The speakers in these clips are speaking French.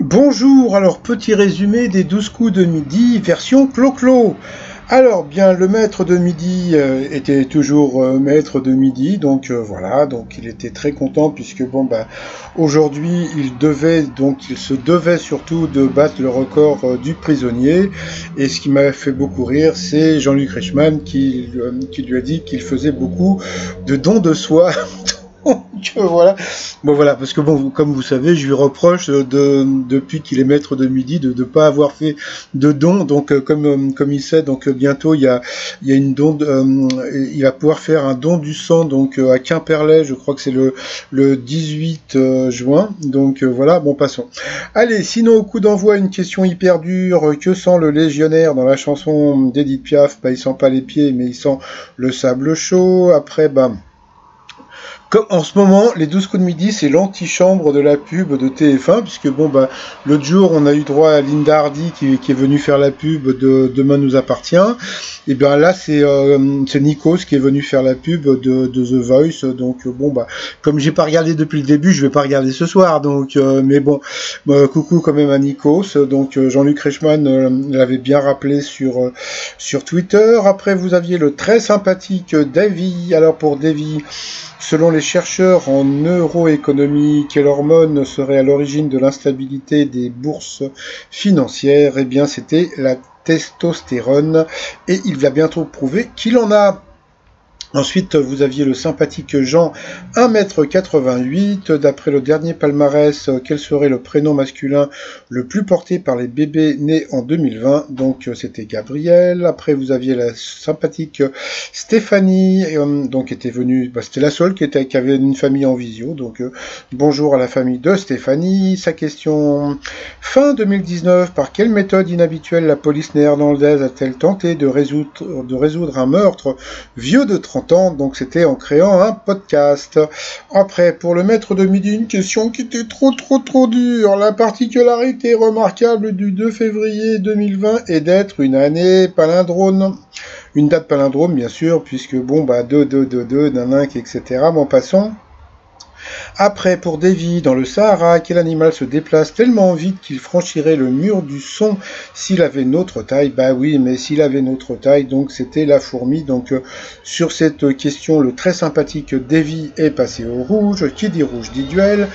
Bonjour, alors petit résumé des 12 coups de midi version Clo-Clo. Alors bien, le maître de midi euh, était toujours euh, maître de midi, donc euh, voilà, donc il était très content puisque bon bah aujourd'hui il devait donc il se devait surtout de battre le record du prisonnier. Et ce qui m'a fait beaucoup rire, c'est Jean-Luc Reichmann qui, qui lui a dit qu'il faisait beaucoup de dons de soi voilà. Bon voilà, parce que bon, comme vous savez, je lui reproche de depuis qu'il est maître de midi de ne pas avoir fait de don. Donc euh, comme euh, comme il sait, donc euh, bientôt il y a il y a une don, il va pouvoir faire un don du sang donc à Quimperlé. Je crois que c'est le le 18 juin. Donc voilà, bon passons. Allez, sinon au coup d'envoi une question hyper dure. Que sent le légionnaire dans la chanson d'Edith Piaf? Bah il sent pas les pieds, mais il sent le sable chaud. Après, bah comme en ce moment, les 12 coups de midi, c'est l'antichambre de la pub de TF1, puisque bon, bah, l'autre jour, on a eu droit à Linda Hardy qui, est venue faire la pub de Demain nous appartient. Et bien là, c'est euh, Nikos qui est venu faire la pub de, The Voice. Donc bon, bah, comme j'ai pas regardé depuis le début, je vais pas regarder ce soir. Donc, euh, mais bon, bah, coucou quand même à Nikos. Donc Jean-Luc Reichmann euh, l'avait bien rappelé sur sur Twitter. Après, vous aviez le très sympathique Davy. Alors pour Davy. Selon les chercheurs en neuroéconomie, quelle hormone serait à l'origine de l'instabilité des bourses financières? Eh bien, c'était la testostérone. Et il va bientôt prouver qu'il en a. Ensuite, vous aviez le sympathique Jean, 1m88. D'après le dernier palmarès, quel serait le prénom masculin le plus porté par les bébés nés en 2020 Donc, c'était Gabriel. Après, vous aviez la sympathique Stéphanie, euh, donc était venue, bah, c'était la seule qui, était, qui avait une famille en visio. Donc, euh, bonjour à la famille de Stéphanie. Sa question, fin 2019, par quelle méthode inhabituelle la police néerlandaise a-t-elle tenté de résoudre, de résoudre un meurtre vieux de 30 donc c'était en créant un podcast. Après, pour le maître de midi, une question qui était trop trop trop dure. La particularité remarquable du 2 février 2020 est d'être une année palindrome. Une date palindrome, bien sûr, puisque bon, bah 2, 2, 2, 2, d'un etc. Bon, passons. Après, pour Davy, dans le Sahara, quel animal se déplace tellement vite qu'il franchirait le mur du son s'il avait notre taille? Bah oui, mais s'il avait notre taille, donc c'était la fourmi. Donc euh, sur cette question, le très sympathique Davy est passé au rouge. Qui dit rouge dit duel.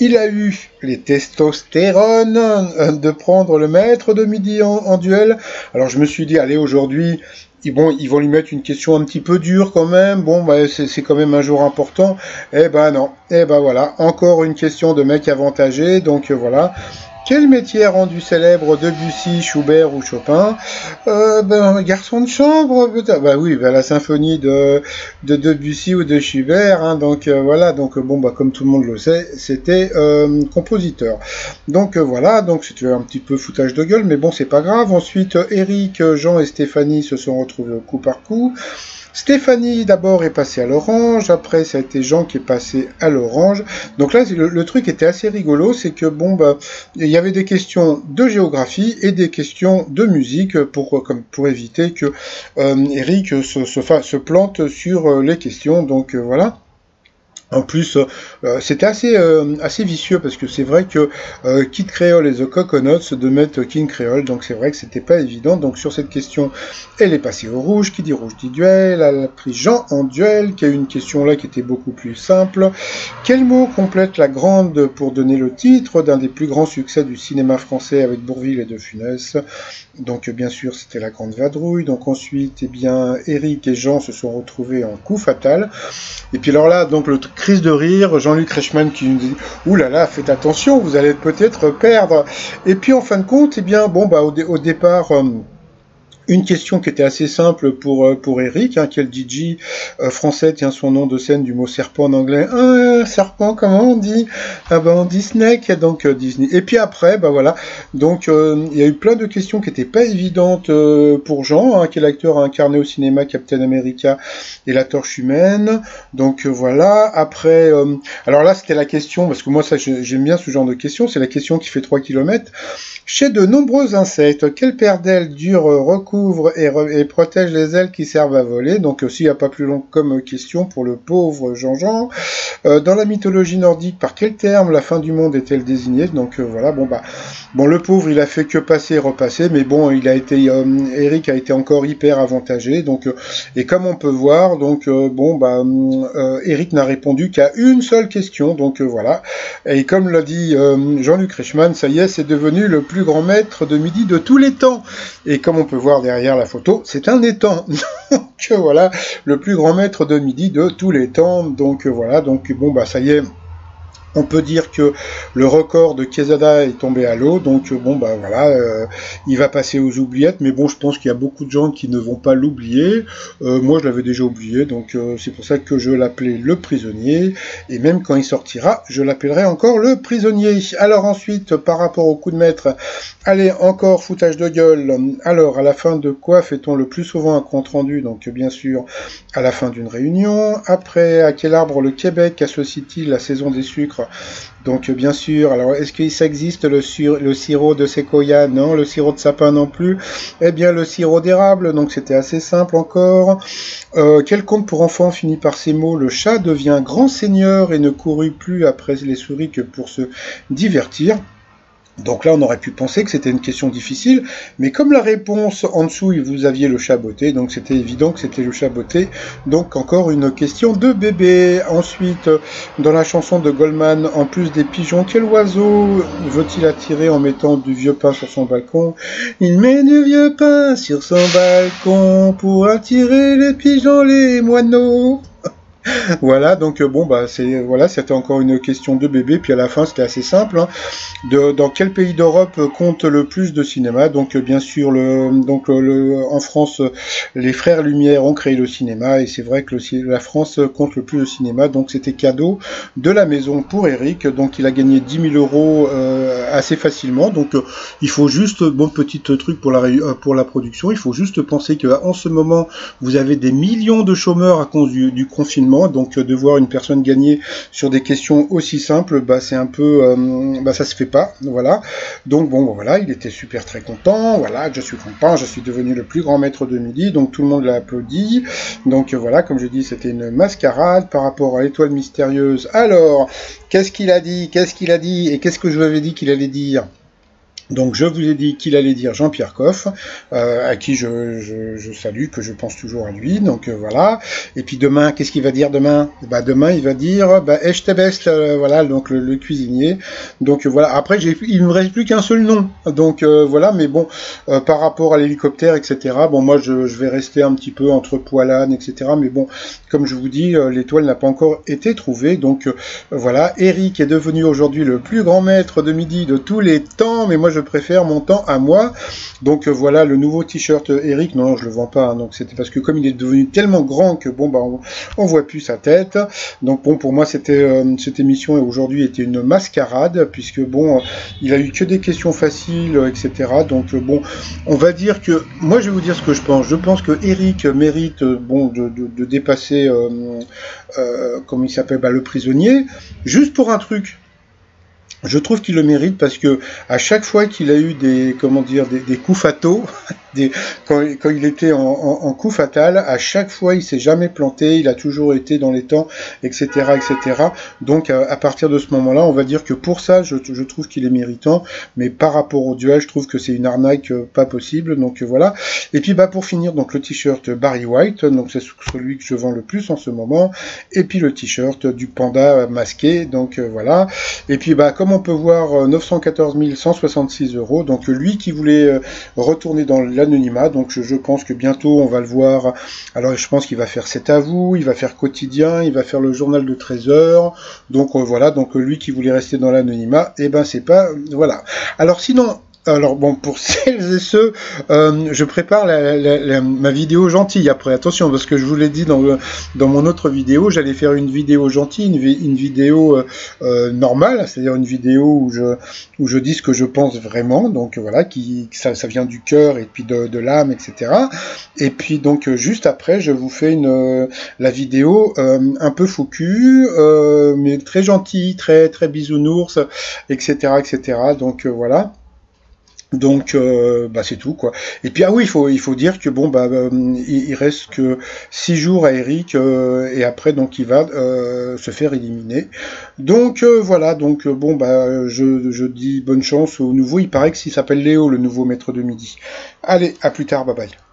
Il a eu les testostérones euh, de prendre le maître de midi en duel. Alors je me suis dit, allez, aujourd'hui, ils vont lui mettre une question un petit peu dure quand même. Bon, bah, c'est quand même un jour important. Eh ben non. Eh ben voilà, encore une question de mec avantagé. Donc euh, voilà. Quel métier a rendu célèbre Debussy, Schubert ou Chopin euh, ben, Garçon de chambre, peut-être. Bah oui, ben, la symphonie de, de Debussy ou de Schubert. Hein, donc euh, voilà, donc bon, bah, comme tout le monde le sait, c'était euh, compositeur. Donc euh, voilà, donc c'était un petit peu foutage de gueule, mais bon, c'est pas grave. Ensuite, Eric, Jean et Stéphanie se sont retrouvés coup par coup. Stéphanie d'abord est passée à l'orange, après ça a été Jean qui est passé à l'orange. Donc là, le, truc était assez rigolo, c'est que bon, bah, il y avait des questions de géographie et des questions de musique pour, comme, pour éviter que euh, Eric se, se, plante sur euh, les questions. Donc euh, voilà. En plus, euh, c'était assez, euh, assez vicieux parce que c'est vrai que euh, Kid Creole et The Coconuts de mettre King Creole, donc c'est vrai que c'était pas évident. Donc sur cette question, elle est passée au rouge. Qui dit rouge dit duel. Elle a pris Jean en duel, qui a eu une question là qui était beaucoup plus simple. Quel mot complète la grande pour donner le titre d'un des plus grands succès du cinéma français avec Bourville et De Funès? Donc bien sûr, c'était la grande vadrouille. Donc ensuite, eh bien, Eric et Jean se sont retrouvés en coup fatal. Et puis alors là, donc le crise de rire, Jean-Luc Reichmann qui nous dit Ouh faites attention, vous allez peut-être perdre. Et puis en fin de compte, eh bien, bon, bah, au, départ. Euh, une question qui était assez simple pour, euh, pour Eric, hein, quel DJ euh, français tient son nom de scène du mot serpent en anglais Un serpent, comment on dit Ah ben on dit donc euh, Disney. Et puis après, bah voilà, donc il y a eu plein de questions qui n'étaient pas évidentes pour Jean, hein, quel acteur a incarné au cinéma Captain America et la torche humaine. Donc voilà, après, alors là c'était la question, parce que moi ça j'aime bien ce genre de questions, c'est la question qui fait 3 km. Chez de nombreux insectes, quelle paire d'ailes dure recours recouvre et, protège les ailes qui servent à voler. Donc aussi, il n'y a pas plus long comme question pour le pauvre Jean-Jean. Euh, dans la mythologie nordique, par quel terme la fin du monde est-elle désignée? Donc euh, voilà, bon bah, bon le pauvre, il a fait que passer et repasser, mais bon, il a été, euh, Eric a été encore hyper avantagé. Donc et comme on peut voir, donc bon bah, Eric n'a répondu qu'à une seule question. Donc voilà. Et comme l'a dit Jean-Luc Reichmann, ça y est, c'est devenu le plus grand maître de midi de tous les temps. Et comme on peut voir derrière la photo, c'est un étang. donc voilà, le plus grand maître de midi de tous les temps. Donc voilà, donc bon bah ça y est, on peut dire que le record de Quesada est tombé à l'eau, donc euh, bon bah voilà, euh, il va passer aux oubliettes, mais bon je pense qu'il y a beaucoup de gens qui ne vont pas l'oublier. Euh, moi je l'avais déjà oublié, donc c'est pour ça que je l'appelais le prisonnier, et même quand il sortira, je l'appellerai encore le prisonnier. Alors ensuite, par rapport au coup de maître, allez encore foutage de gueule. Alors à la fin de quoi fait-on le plus souvent un compte rendu Donc bien sûr à la fin d'une réunion. Après, à quel arbre le Québec associe-t-il la saison des sucres donc bien sûr, alors est-ce que ça existe le, le sirop de séquoia? Non, le sirop de sapin non plus. Eh bien le sirop d'érable, donc c'était assez simple encore. Euh, quel conte pour enfants finit par ces mots Le chat devient grand seigneur et ne courut plus après les souris que pour se divertir. Donc là, on aurait pu penser que c'était une question difficile, mais comme la réponse en dessous, vous aviez le chat donc c'était évident que c'était le chat botté. Donc encore une question de bébé. Ensuite, dans la chanson de Goldman, en plus des pigeons, quel oiseau veut-il attirer en mettant du vieux pain sur son balcon? Il met du vieux pain sur son balcon pour attirer les pigeons, les moineaux voilà, donc euh, bon, bah c'est c'était encore une question de bébé. Puis à la fin, c'était assez simple. Hein. dans quel pays d'Europe compte le plus de cinéma? Donc euh, bien sûr, en France, les frères Lumière ont créé le cinéma et c'est vrai que la France compte le plus de cinéma. Donc c'était cadeau de la maison pour Eric. Donc il a gagné 10 000 euros euh, assez facilement. Donc il faut juste bon petit truc pour la pour la production. Il faut juste penser que en ce moment vous avez des millions de chômeurs à cause du confinement donc euh, de voir une personne gagner sur des questions aussi simples, bah c'est un peu, euh, bah ça se fait pas, voilà. Donc bon, voilà, il était super très content. Voilà, je suis content, je suis devenu le plus grand maître de midi, donc tout le monde l'a applaudi. Donc voilà, comme je dis, c'était une mascarade par rapport à l'étoile mystérieuse. Alors, qu'est-ce qu'il a dit? Qu'est-ce qu'il a dit? Et qu'est-ce que je vous avais dit qu'il allait dire? Donc je vous ai dit qu'il allait dire Jean-Pierre Coff, euh, à qui je, salue, que je pense toujours à lui. Donc euh, voilà. Et puis demain, qu'est-ce qu'il va dire demain? Bah demain, il va dire bah euh, voilà, donc le, cuisinier. Donc voilà. Après, il ne me reste plus qu'un seul nom. Donc voilà. Mais bon, par rapport à l'hélicoptère, etc. Bon, moi, je, vais rester un petit peu entre Poilane, etc. Mais bon, comme je vous dis, l'étoile n'a pas encore été trouvée. Donc voilà. Eric est devenu aujourd'hui le plus grand maître de midi de tous les temps. Je préfère mon temps à moi. Donc euh, voilà le nouveau t-shirt euh, Eric. Non, je le vends pas. Hein. donc c'était parce que comme il est devenu tellement grand que bon bah on, voit plus sa tête. Donc bon pour moi c'était euh, cette émission aujourd'hui était une mascarade puisque bon il a eu que des questions faciles etc. Donc bon on va dire que moi je vais vous dire ce que je pense. Je pense que Eric mérite bon de, dépasser comme il s'appelle bah, le prisonnier juste pour un truc je trouve qu'il le mérite parce que à chaque fois qu'il a eu des comment dire des, des coups fataux, quand, il était en, coup fatal, à chaque fois il s'est jamais planté, il a toujours été dans les temps, etc., etc. Donc à, partir de ce moment-là, on va dire que pour ça, je, trouve qu'il est méritant, mais par rapport au duel, je trouve que c'est une arnaque euh, pas possible. Donc euh, voilà. Et puis bah pour finir, donc le t-shirt Barry White, donc c'est celui que je vends le plus en ce moment, et puis le t-shirt du panda masqué, donc euh, voilà. Et puis bah comme on peut voir 914 euh, 166 euros. Donc lui qui voulait retourner dans donc je, pense que bientôt on va le voir. Alors je pense qu'il va faire C'est à vous, il va faire quotidien, il va faire le journal de 13 heures. Donc euh, voilà, donc lui qui voulait rester dans l'anonymat, et eh ben c'est pas voilà. Alors sinon alors bon, pour celles et ceux, euh, je prépare ma vidéo gentille après. Attention, parce que je vous l'ai dit dans, dans mon autre vidéo, j'allais faire une vidéo gentille, une, vidéo euh, euh, normale, c'est-à-dire une vidéo où je, où je dis ce que je pense vraiment, donc voilà, qui ça, vient du cœur et puis de, de l'âme, etc. Et puis donc juste après, je vous fais une la vidéo un peu foucu, mais très gentille, très très bisounours, etc., etc. Donc voilà. Donc euh, bah c'est tout quoi. Et puis ah oui il faut dire que bon bah euh, il, reste que six jours à Eric euh, et après donc il va se faire éliminer. Donc voilà donc bon bah je, je dis bonne chance au nouveau. Il paraît que s'il s'appelle Léo le nouveau maître de midi. Allez à plus tard bye bye.